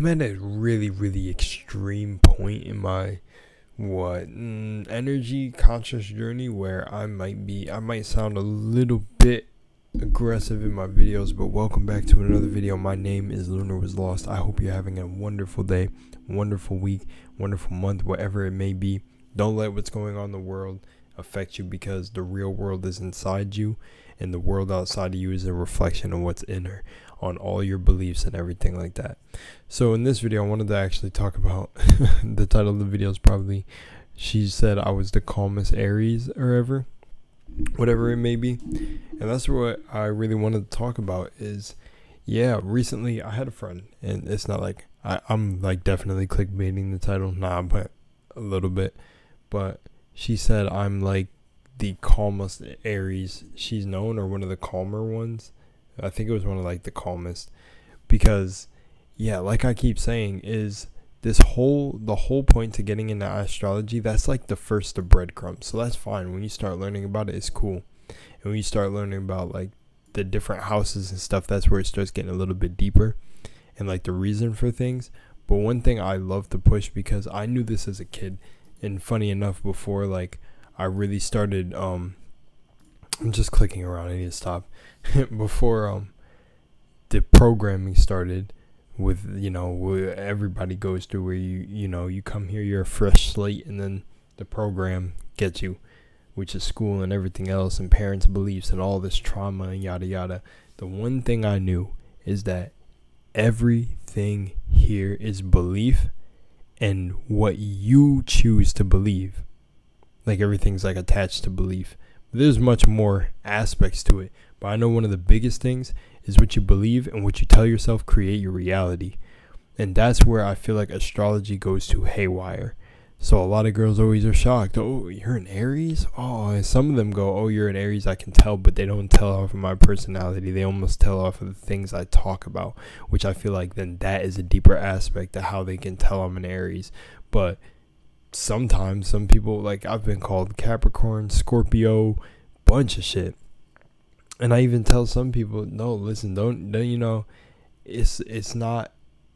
I'm at a really, really extreme point in my what mm, energy conscious journey where I might be, I might sound a little bit aggressive in my videos, but welcome back to another video. My name is Lunar Was Lost. I hope you're having a wonderful day, wonderful week, wonderful month, whatever it may be. Don't let what's going on in the world affect you because the real world is inside you and the world outside of you is a reflection of what's in her on all your beliefs and everything like that. So in this video I wanted to actually talk about the title of the video is probably she said I was the calmest Aries or ever whatever it may be. And that's what I really wanted to talk about is yeah, recently I had a friend and it's not like I, I'm like definitely clickbaiting the title, nah, but a little bit. But she said I'm like the calmest Aries. She's known or one of the calmer ones. I think it was one of like the calmest. Because yeah, like I keep saying is this whole the whole point to getting into astrology that's like the first of breadcrumbs. So that's fine. When you start learning about it it's cool. And when you start learning about like the different houses and stuff that's where it starts getting a little bit deeper and like the reason for things. But one thing i love to push because i knew this as a kid and funny enough before like I really started um I'm just clicking around, I need to stop. Before um the programming started with you know everybody goes through where you you know you come here you're a fresh slate and then the program gets you which is school and everything else and parents beliefs and all this trauma and yada yada the one thing i knew is that everything here is belief and what you choose to believe like everything's like attached to belief. There's much more aspects to it. But I know one of the biggest things is what you believe and what you tell yourself create your reality. And that's where I feel like astrology goes to haywire. So a lot of girls always are shocked. Oh, you're an Aries? Oh, and some of them go, "Oh, you're an Aries." I can tell, but they don't tell off of my personality. They almost tell off of the things I talk about, which I feel like then that is a deeper aspect of how they can tell I'm an Aries. But sometimes some people like I've been called Capricorn, Scorpio, bunch of shit. And I even tell some people, no, listen, don't don't you know, it's it's not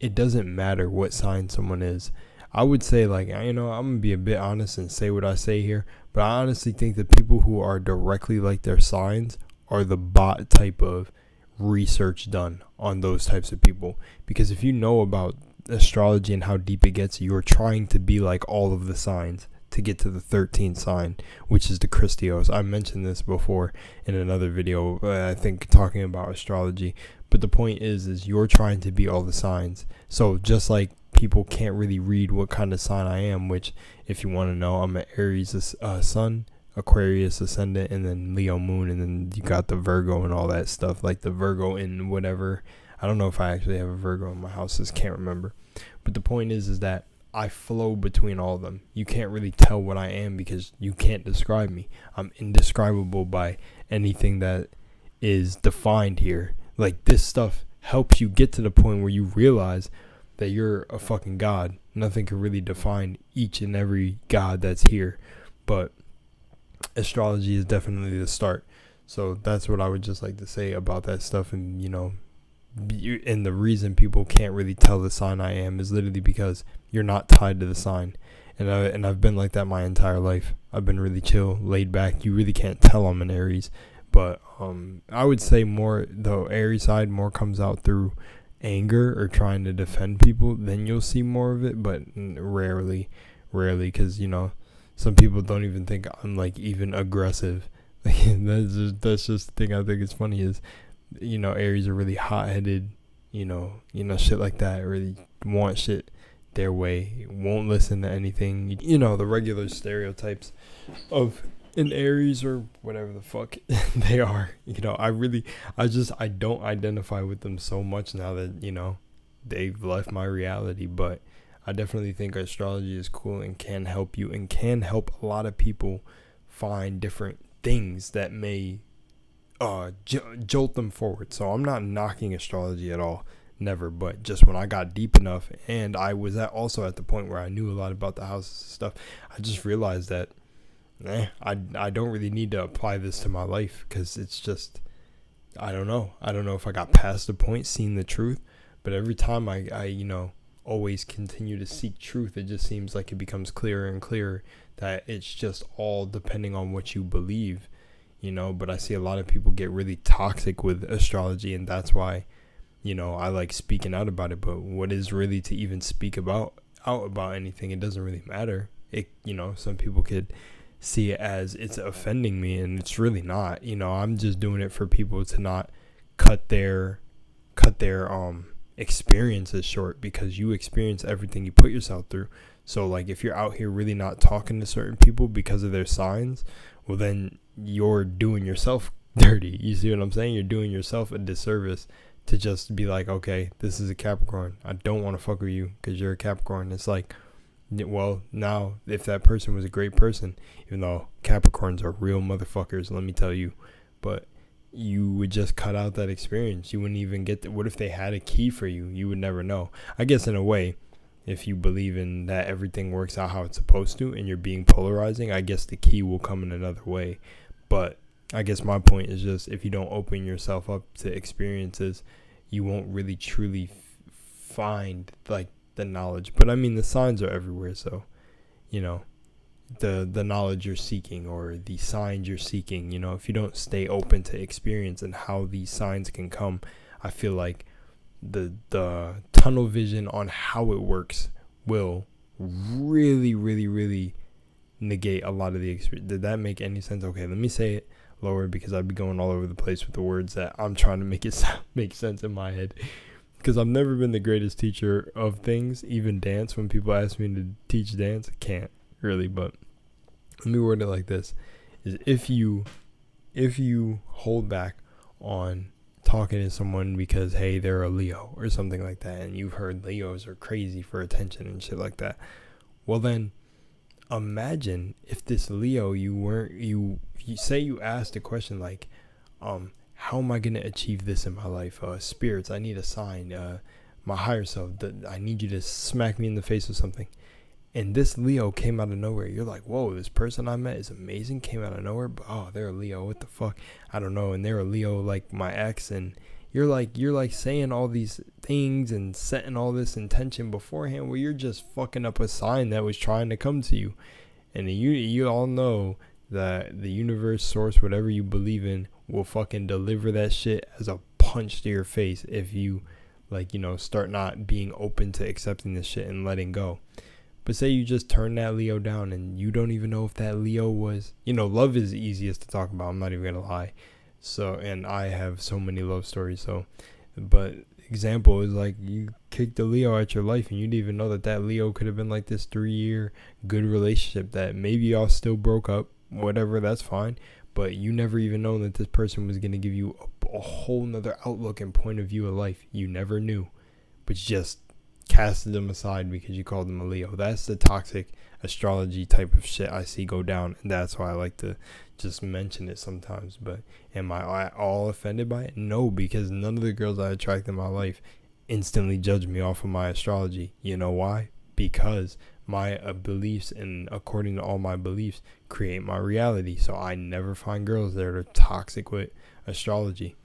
it doesn't matter what sign someone is. I would say like you know, I'm gonna be a bit honest and say what I say here, but I honestly think the people who are directly like their signs are the bot type of research done on those types of people. Because if you know about astrology and how deep it gets, you're trying to be like all of the signs to get to the 13th sign, which is the Christios. I mentioned this before in another video, uh, I think talking about astrology. But the point is, is you're trying to be all the signs. So just like people can't really read what kind of sign I am, which if you want to know, I'm an Aries uh, sun, Aquarius ascendant, and then Leo moon, and then you got the Virgo and all that stuff, like the Virgo in whatever I don't know if I actually have a Virgo in my house. Just can't remember. But the point is, is that I flow between all of them. You can't really tell what I am because you can't describe me. I'm indescribable by anything that is defined here. Like this stuff helps you get to the point where you realize that you're a fucking god. Nothing can really define each and every god that's here. But astrology is definitely the start. So that's what I would just like to say about that stuff and you know and the reason people can't really tell the sign I am is literally because you're not tied to the sign. And I and I've been like that my entire life. I've been really chill, laid back. You really can't tell I'm an Aries, but um, I would say more the Aries side more comes out through anger or trying to defend people. Then you'll see more of it, but rarely, rarely, because you know some people don't even think I'm like even aggressive. that's just, that's just the thing I think is funny is you know, Aries are really hot headed, you know, you know, shit like that, really want shit their way, won't listen to anything, you know, the regular stereotypes of an Aries or whatever the fuck they are. You know, I really, I just, I don't identify with them so much now that, you know, they've left my reality, but I definitely think astrology is cool and can help you and can help a lot of people find different things that may uh, j- jolt them forward. So I'm not knocking astrology at all, never. But just when I got deep enough, and I was at also at the point where I knew a lot about the houses and stuff, I just realized that, eh, I I don't really need to apply this to my life because it's just, I don't know. I don't know if I got past the point, seeing the truth. But every time I I you know always continue to seek truth, it just seems like it becomes clearer and clearer that it's just all depending on what you believe, you know. But I see a lot of people get really toxic with astrology, and that's why, you know, I like speaking out about it. But what is really to even speak about out about anything? It doesn't really matter. It, you know, some people could see it as it's offending me, and it's really not. You know, I'm just doing it for people to not cut their cut their um experiences short because you experience everything you put yourself through. So like if you're out here really not talking to certain people because of their signs, well then you're doing yourself dirty. You see what I'm saying? You're doing yourself a disservice to just be like, okay, this is a Capricorn. I don't want to fuck with you because you're a Capricorn. It's like, well, now if that person was a great person, even though Capricorns are real motherfuckers, let me tell you, but you would just cut out that experience. You wouldn't even get. The, what if they had a key for you? You would never know. I guess in a way, if you believe in that everything works out how it's supposed to, and you're being polarizing, I guess the key will come in another way. But I guess my point is just if you don't open yourself up to experiences, you won't really truly find like the knowledge. But I mean, the signs are everywhere, so you know the the knowledge you're seeking or the signs you're seeking you know if you don't stay open to experience and how these signs can come i feel like the the tunnel vision on how it works will really really really negate a lot of the experience did that make any sense okay let me say it lower because i'd be going all over the place with the words that i'm trying to make it sound, make sense in my head because i've never been the greatest teacher of things even dance. When people ask me to teach dance i can't really, but let me word it like this: is if you if you hold back on talking to someone because hey they're a Leo or something like that, and you've heard Leos are crazy for attention and shit like that, well then imagine if this Leo you weren't you you say you asked a question like um how am I gonna achieve this in my life? Uh, spirits, I need a sign. Uh, my higher self, th- I need you to smack me in the face with something and this Leo came out of nowhere. You're like, whoa, this person I met is amazing. Came out of nowhere, but oh, they're a Leo. What the fuck? I don't know. And they're a Leo like my ex, and you're like, you're like saying all these things and setting all this intention beforehand, where you're just fucking up a sign that was trying to come to you. And you, you all know that the universe, source, whatever you believe in, will fucking deliver that shit as a punch to your face if you, like, you know, start not being open to accepting this shit and letting go. But say you just turn that Leo down and you don't even know if that Leo was, you know, love is easiest to talk about. I'm not even to lie. So, and I have so many love stories. So, but example is like you kicked the Leo out your life and you didn't even know that that Leo could have been like this three year good relationship that maybe y'all still broke up, whatever, that's fine. But you never even known that this person was going to give you a, a whole nother outlook and point of view of life. You never knew. But you just casted them aside because you called them a Leo. That's the toxic astrology type of shit I see go down, and that's why I like to just mention it sometimes. But am I all offended by it? No, because none of the girls I attract in my life instantly judge me off of my astrology. You know why? Because my uh, beliefs and according to all my beliefs create my reality. So I never find girls that are toxic with astrology.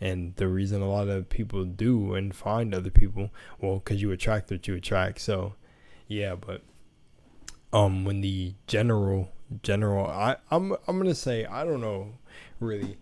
And the reason a lot of people do and find other people well because you attract what you attract. So yeah but um when the general general i i'm i'm gonna say i don't know really.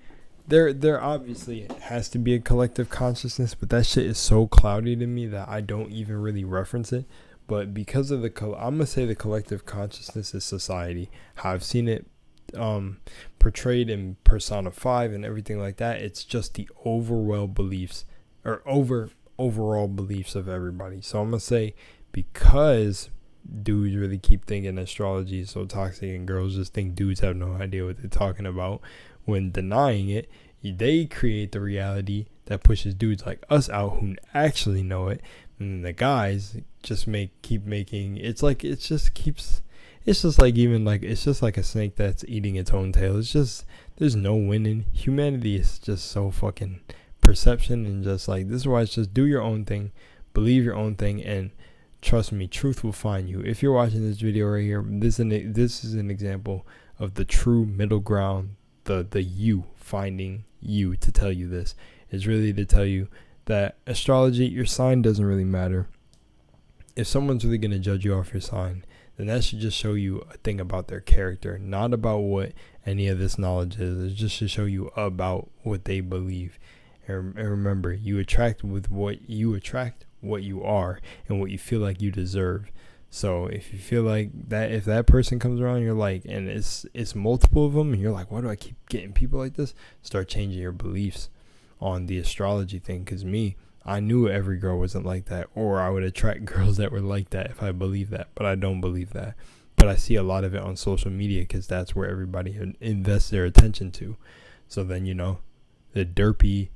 There there obviously has to be a collective consciousness but that shit is so cloudy to me that i don't even really reference it but because of the i'm gonna say the collective consciousness is society how i've seen it um, portrayed in Persona 5 and everything like that. It's just the overall beliefs or over overall beliefs of everybody. So I'm gonna say because dudes really keep thinking astrology is so toxic and girls just think dudes have no idea what they're talking about when denying it they create the reality that pushes dudes like us out who actually know it and the guys just make keep making it's like it just keeps it's just like even like it's just like a snake that's eating its own tail. It's just there's no winning. Humanity is just so fucking perception and just like this is why it's just do your own thing, believe your own thing, and trust me, truth will find you. If you're watching this video right here, this is an, this is an example of the true middle ground, the the you finding you to tell you this is really to tell you that astrology, your sign doesn't really matter. if someone's really gonna judge you off your sign, then that should just show you a thing about their character, not about what any of this knowledge is. It's just to show you about what they believe. And, and remember, you attract with what you attract, what you are, and what you feel like you deserve. So if you feel like that, if that person comes around, you're like, and it's it's multiple of them, and you're like, why do I keep getting people like this? Start changing your beliefs on the astrology thing. Cause me, I knew every girl wasn't like that, or I would attract girls that were like that if I believed that. But I don't believe that. But I see a lot of it on social media because that's where everybody invests their attention to. So then you know, the derpy,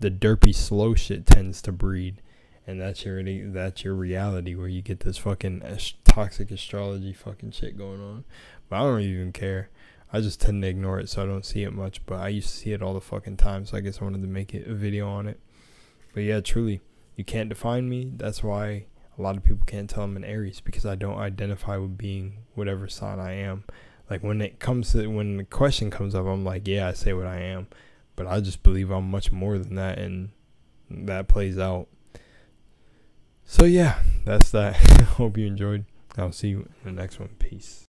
the derpy slow shit tends to breed, and that's your that's your reality where you get this fucking toxic astrology fucking shit going on. But I don't even care. I just tend to ignore it, so I don't see it much. But I used to see it all the fucking time, so I guess I wanted to make it a video on it. But yeah, truly, you can't define me. That's why a lot of people can't tell I'm an Aries because I don't identify with being whatever sign I am. Like when it comes to when the question comes up, I'm like, yeah, I say what I am, but I just believe I'm much more than that, and that plays out. So yeah, that's that. Hope you enjoyed. I'll see you in the next one. Peace.